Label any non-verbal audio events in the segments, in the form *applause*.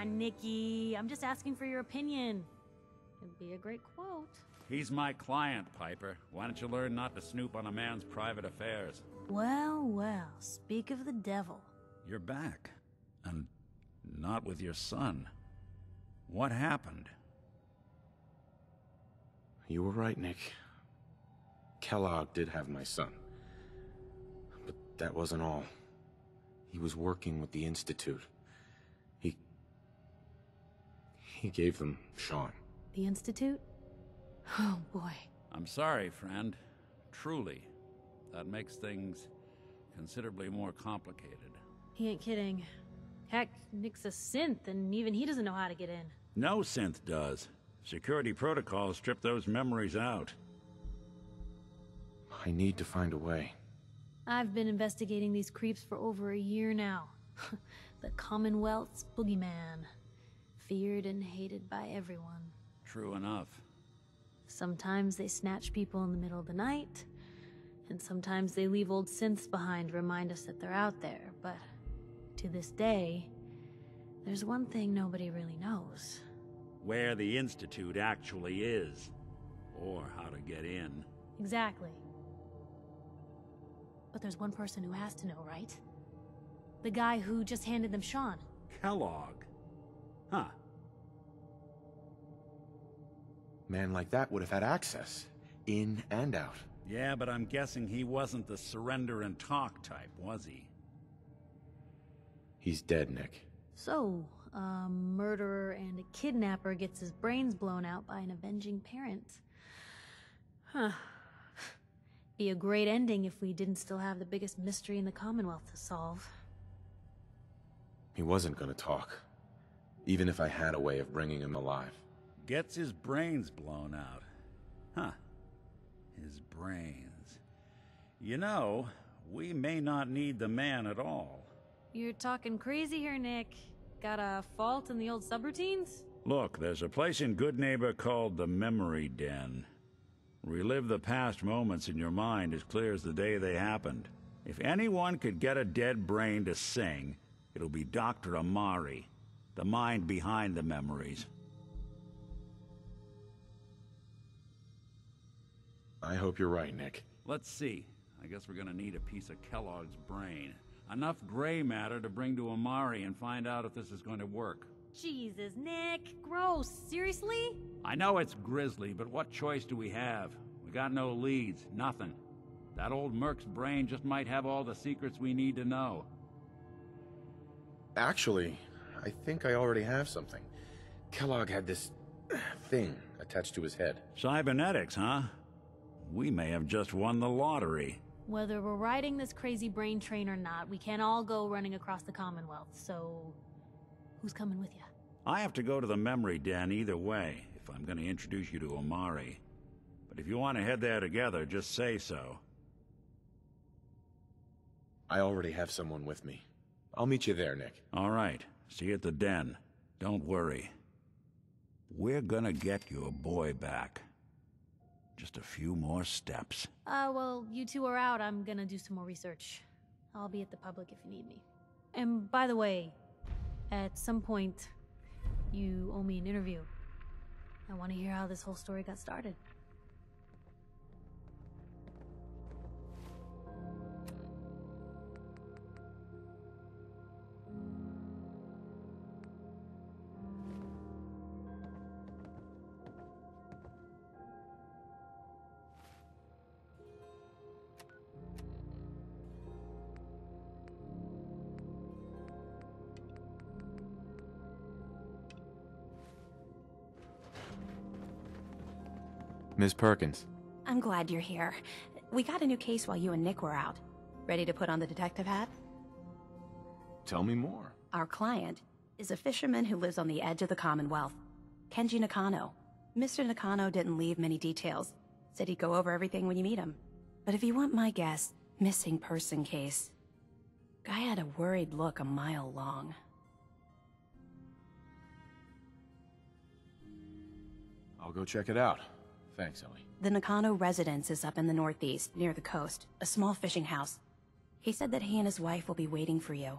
on, Nikki. I'm just asking for your opinion. It'd be a great quote. He's my client, Piper. Why don't you learn not to snoop on a man's private affairs? Well, well, speak of the devil. You're back. And not with your son. What happened? You were right, Nick. Kellogg did have my son. But that wasn't all. He was working with the Institute. He gave them Sean. The Institute? Oh, boy. I'm sorry, friend. Truly. That makes things considerably more complicated. He ain't kidding. Heck, Nick's a synth, and even he doesn't know how to get in. No synth does. Security protocols strip those memories out. I need to find a way. I've been investigating these creeps for over a year now. *laughs* the Commonwealth's boogeyman. Feared and hated by everyone. True enough. Sometimes they snatch people in the middle of the night, and sometimes they leave old synths behind to remind us that they're out there, but to this day, there's one thing nobody really knows. Where the Institute actually is. Or how to get in. Exactly. But there's one person who has to know, right? The guy who just handed them Sean. Kellogg. Huh. Man like that would have had access. In and out. Yeah, but I'm guessing he wasn't the surrender and talk type, was he? He's dead, Nick. So, a murderer and a kidnapper gets his brains blown out by an avenging parent. Huh. Be a great ending if we didn't still have the biggest mystery in the Commonwealth to solve. He wasn't gonna talk. Even if I had a way of bringing him alive. Gets his brains blown out. Huh. His brains. You know, we may not need the man at all. You're talking crazy here, Nick. Got a fault in the old subroutines? Look, there's a place in Goodneighbor called the Memory Den. Relive the past moments in your mind as clear as the day they happened. If anyone could get a dead brain to sing, it'll be Dr. Amari, the mind behind the memories. I hope you're right, Nick. Let's see. I guess we're gonna need a piece of Kellogg's brain. Enough gray matter to bring to Amari and find out if this is going to work. Jesus, Nick. Gross. Seriously? I know it's grisly, but what choice do we have? We got no leads, nothing. That old Merc's brain just might have all the secrets we need to know. Actually, I think I already have something. Kellogg had this thing attached to his head. Cybernetics, huh? We may have just won the lottery. Whether we're riding this crazy brain train or not, we can't all go running across the Commonwealth, so... Who's coming with you? I have to go to the memory den either way, if I'm going to introduce you to Amari. But if you want to head there together, just say so. I already have someone with me. I'll meet you there, Nick. All right. See you at the den. Don't worry. We're gonna get your boy back. Just a few more steps. Uh, well, you two are out. I'm gonna do some more research. I'll be at the public if you need me. And by the way, at some point, you owe me an interview. I want to hear how this whole story got started. Ms. Perkins. I'm glad you're here. We got a new case while you and Nick were out. Ready to put on the detective hat? Tell me more. Our client is a fisherman who lives on the edge of the Commonwealth. Kenji Nakano. Mr. Nakano didn't leave many details. Said he'd go over everything when you meet him. But if you want my guess, missing person case. Guy had a worried look a mile long. I'll go check it out. Thanks, Ellie. The Nakano residence is up in the northeast, near the coast. A small fishing house. He said that he and his wife will be waiting for you.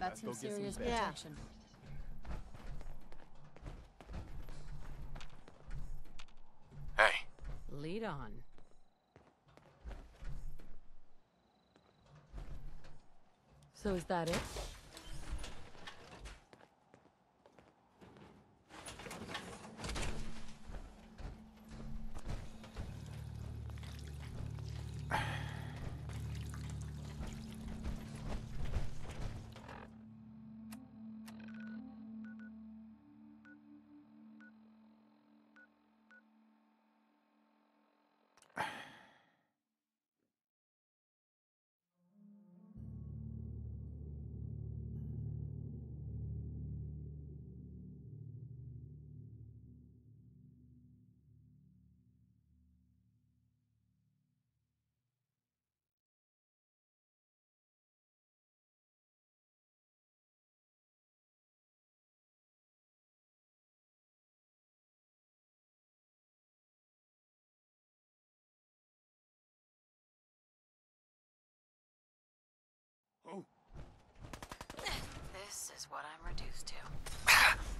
That's some serious Yeah. protection. Hey, Lead on. So is that it? This is what I'm reduced to. *laughs*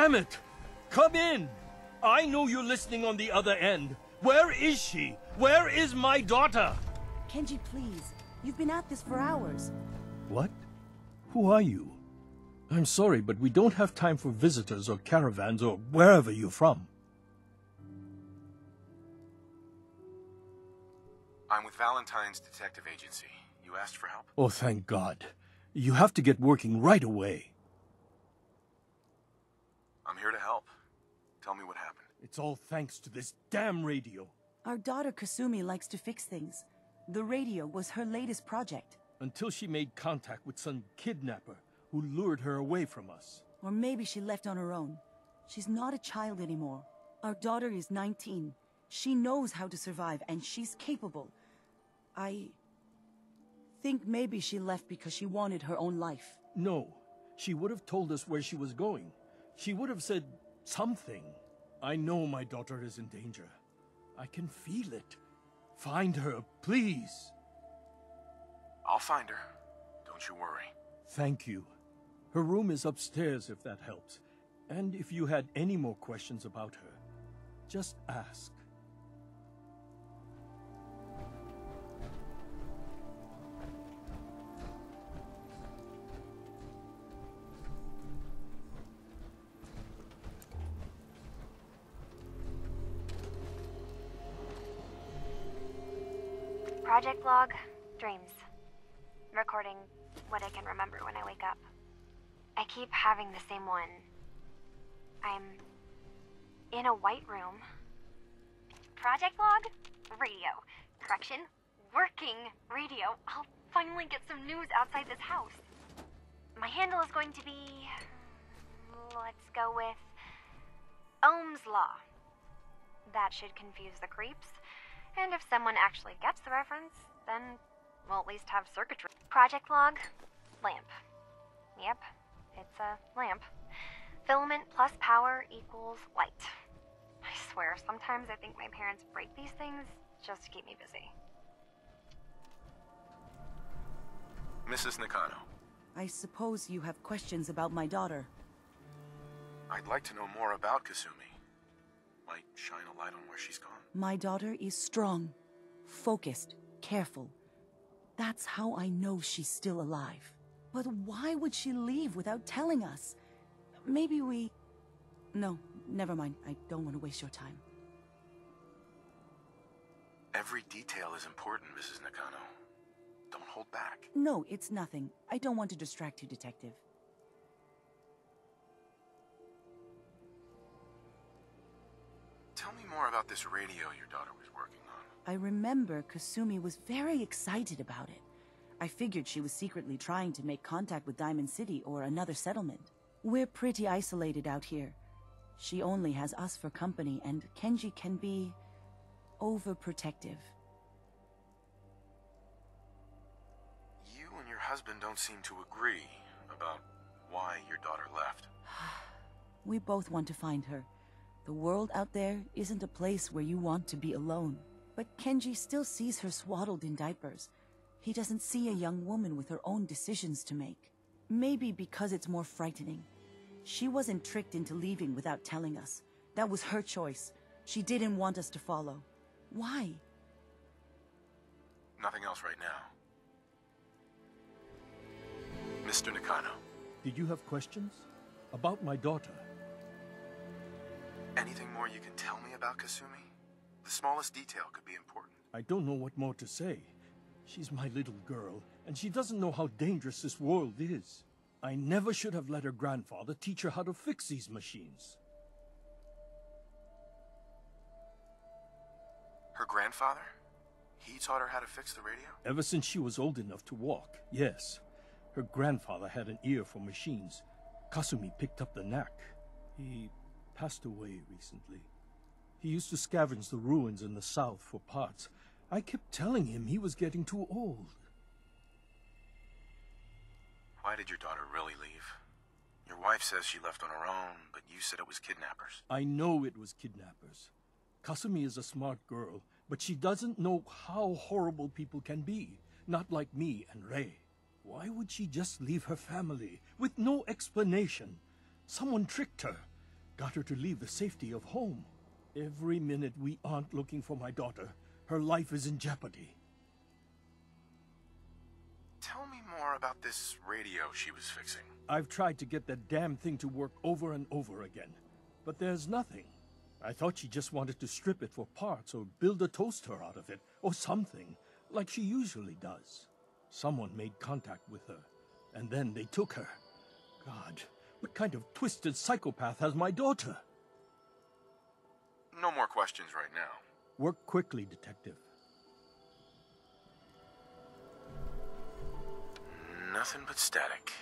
Damn it! Come in! I know you're listening on the other end. Where is she? Where is my daughter? Kenji, please. You've been at this for hours. What? Who are you? I'm sorry, but we don't have time for visitors or caravans or wherever you're from. I'm with Valentine's Detective Agency. You asked for help? Oh, thank God. You have to get working right away. I'm here to help. Tell me what happened. It's all thanks to this damn radio. Our daughter Kasumi likes to fix things. The radio was her latest project. Until she made contact with some kidnapper who lured her away from us. Or maybe she left on her own. She's not a child anymore. Our daughter is 19. She knows how to survive, and she's capable. I think maybe she left because she wanted her own life. No, she would have told us where she was going. She would have said something. I know my daughter is in danger. I can feel it. Find her, please. I'll find her. Don't you worry. Thank you. Her room is upstairs if that helps. And if you had any more questions about her, just ask. Project log, dreams. Recording what I can remember when I wake up. I keep having the same one. I'm in a white room. Project log, radio. Correction, working radio. I'll finally get some news outside this house. My handle is going to be. Let's go with. Ohm's Law. That should confuse the creeps. And if someone actually gets the reference, then we'll at least have circuitry. Project log, lamp. Yep, it's a lamp. Filament plus power equals light. I swear, sometimes I think my parents break these things just to keep me busy. Mrs. Nakano, I suppose you have questions about my daughter. I'd like to know more about Kasumi. Might shine a light on where she's gone. My daughter is strong, focused, careful. That's how I know she's still alive. But why would she leave without telling us? Maybe we... No, never mind. I don't want to waste your time. Every detail is important, Mrs. Nakano. Don't hold back. No, it's nothing. I don't want to distract you, Detective. More about this radio your daughter was working on. I remember Kasumi was very excited about it. I figured she was secretly trying to make contact with Diamond City or another settlement. We're pretty isolated out here. She only has us for company, and Kenji can be... overprotective. You and your husband don't seem to agree about why your daughter left. *sighs* We both want to find her. The world out there isn't a place where you want to be alone. But Kenji still sees her swaddled in diapers. He doesn't see a young woman with her own decisions to make. Maybe because it's more frightening. She wasn't tricked into leaving without telling us. That was her choice. She didn't want us to follow. Why? Nothing else right now. Mr. Nakano, Did you have questions? About my daughter? Anything more you can tell me about Kasumi? The smallest detail could be important. I don't know what more to say. She's my little girl, and she doesn't know how dangerous this world is. I never should have let her grandfather teach her how to fix these machines. Her grandfather? He taught her how to fix the radio? Ever since she was old enough to walk, yes. Her grandfather had an ear for machines. Kasumi picked up the knack. He passed away recently. He used to scavenge the ruins in the south for parts. I kept telling him he was getting too old. Why did your daughter really leave? Your wife says she left on her own, but you said it was kidnappers. I know it was kidnappers. Kasumi is a smart girl, but she doesn't know how horrible people can be. Not like me and Rei. Why would she just leave her family with no explanation? Someone tricked her. Got her to leave the safety of home. Every minute we aren't looking for my daughter, her life is in jeopardy. Tell me more about this radio she was fixing. I've tried to get that damn thing to work over and over again, but there's nothing. I thought she just wanted to strip it for parts or build a toaster out of it, or something, like she usually does. Someone made contact with her, and then they took her. God, what kind of twisted psychopath has my daughter? No more questions right now. Work quickly, Detective. Nothing but static.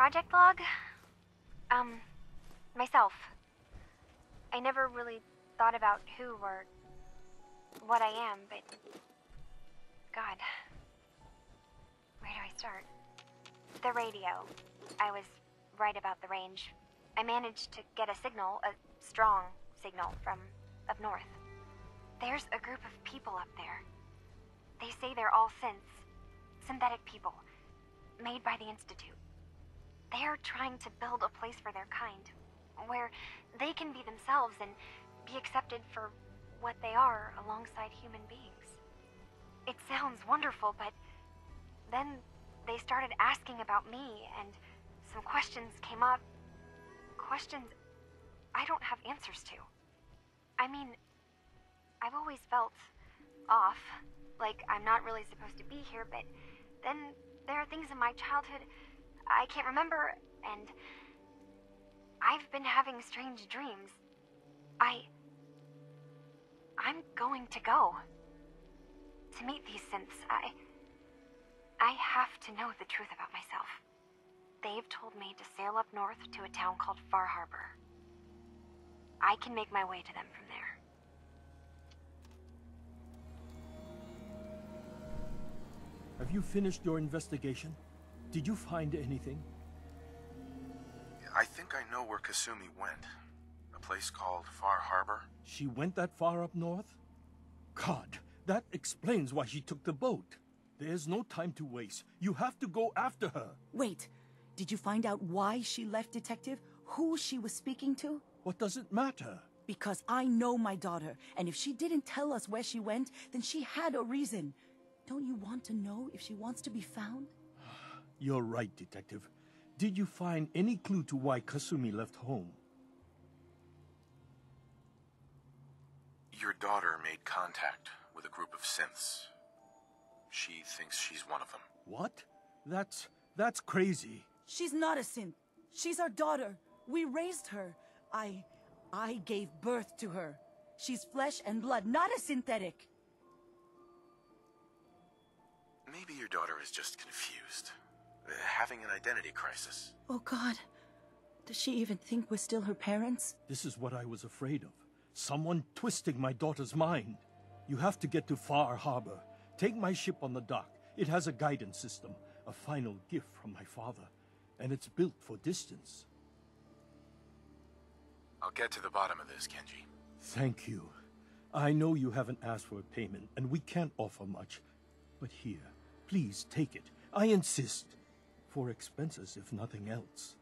Project log? Um, myself. I never really thought about who or what I am, but. God. Where do I start? The radio. I was right about the range. I managed to get a signal, a strong signal, from up north. There's a group of people up there. They say they're all synths, synthetic people, made by the Institute. They are trying to build a place for their kind, where they can be themselves and be accepted for what they are alongside human beings. It sounds wonderful, but then they started asking about me, and some questions came up. Questions I don't have answers to. I mean, I've always felt off, like I'm not really supposed to be here, but then there are things in my childhood I can't remember, and I've been having strange dreams. I. I'm going to go. To meet these synths, I. I have to know the truth about myself. They've told me to sail up north to a town called Far Harbor. I can make my way to them from there. Have you finished your investigation? Did you find anything? I think I know where Kasumi went. A place called Far Harbor. She went that far up north? God, that explains why she took the boat. There's no time to waste. You have to go after her. Wait, did you find out why she left, Detective? Who she was speaking to? What does it matter? Because I know my daughter, and if she didn't tell us where she went, then she had a reason. Don't you want to know if she wants to be found? You're right, Detective. Did you find any clue to why Kasumi left home? Your daughter made contact with a group of synths. She thinks she's one of them. What? That's... that's crazy. She's not a synth. She's our daughter. We raised her. I... I gave birth to her. She's flesh and blood, not a synthetic. Maybe your daughter is just confused. Having an identity crisis. Oh God. Does she even think we're still her parents? This is what I was afraid of. Someone twisting my daughter's mind. You have to get to Far Harbor. Take my ship on the dock. It has a guidance system, a final gift from my father, and it's built for distance. I'll get to the bottom of this, Kenji. Thank you. I know you haven't asked for a payment, and we can't offer much. But here, please take it. I insist. For expenses, if nothing else.